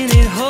making it hard.